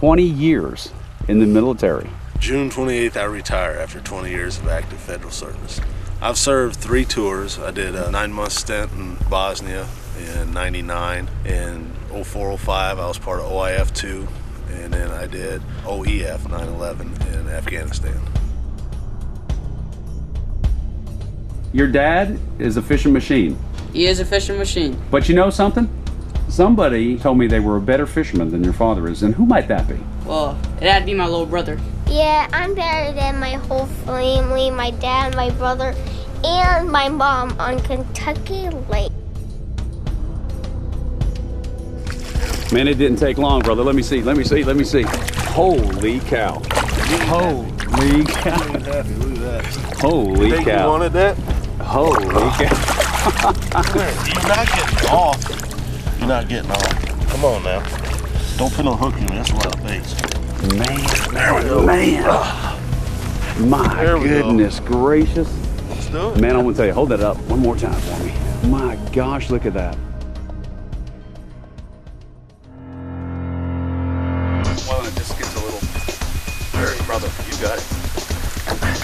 20 years in the military. June 28th, I retire after 20 years of active federal service. I've served three tours. I did a nine month stint in Bosnia in 99. In 0405, I was part of OIF 2. And then I did OEF 9 11 in Afghanistan. Your dad is a fishing machine. He is a fishing machine. But you know something? Somebody told me they were a better fisherman than your father is, and who might that be? Well, it had to be my little brother. Yeah, I'm better than my whole family, my dad, my brother, and my mom on Kentucky Lake. Man, it didn't take long, brother. Let me see, let me see, let me see. Holy cow. Holy cow. Look at that. Holy Think you wanted that? Holy cow. You're not getting off. You're not getting off. Come on now. Don't put no hook in it. That's what it makes. Man, There we go. man. My There we go. goodness gracious. Let's do it. Man, I want to tell you, hold that up one more time for me. My gosh, look at that. Well, it just gets a little. Very, brother, you got it.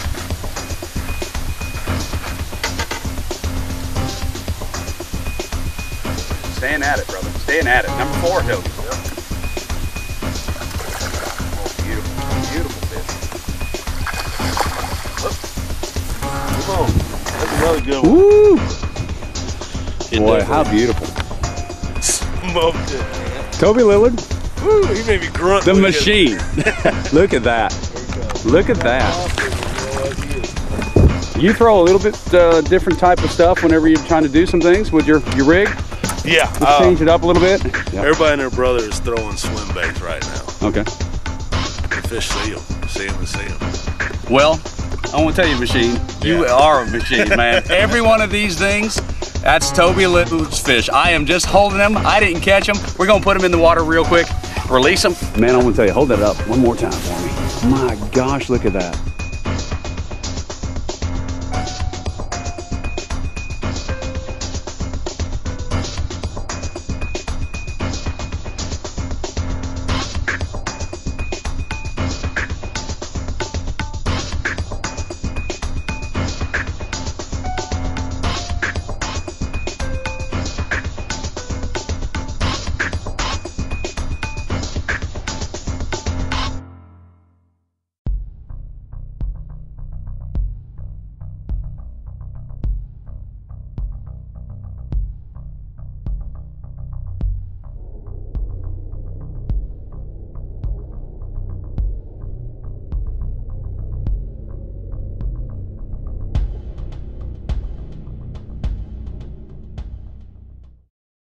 Staying at it, brother. Staying at it. Number four, Toby. Oh, beautiful, beautiful fish. Come on. That's another good one. Woo! Get Boy, how one. beautiful. Smoked it, man. Toby Lillard, Woo, he made me grunt. the Look at machine. Look at that. Look at that. You throw a little bit uh, different type of stuff whenever you're trying to do some things with your, your rig. Yeah. Just uh, change it up a little bit. Yep. everybody and their brother is throwing swim baits right now. Okay. The fish see them. See them and see them. Well, I want to tell you, machine, you are a machine, man. Every one of these things, that's Toby Lillard's fish. I am just holding them. I didn't catch them. We're gonna put them in the water real quick, release them. Man, I want to tell you, hold that up one more time for me. My gosh, look at that.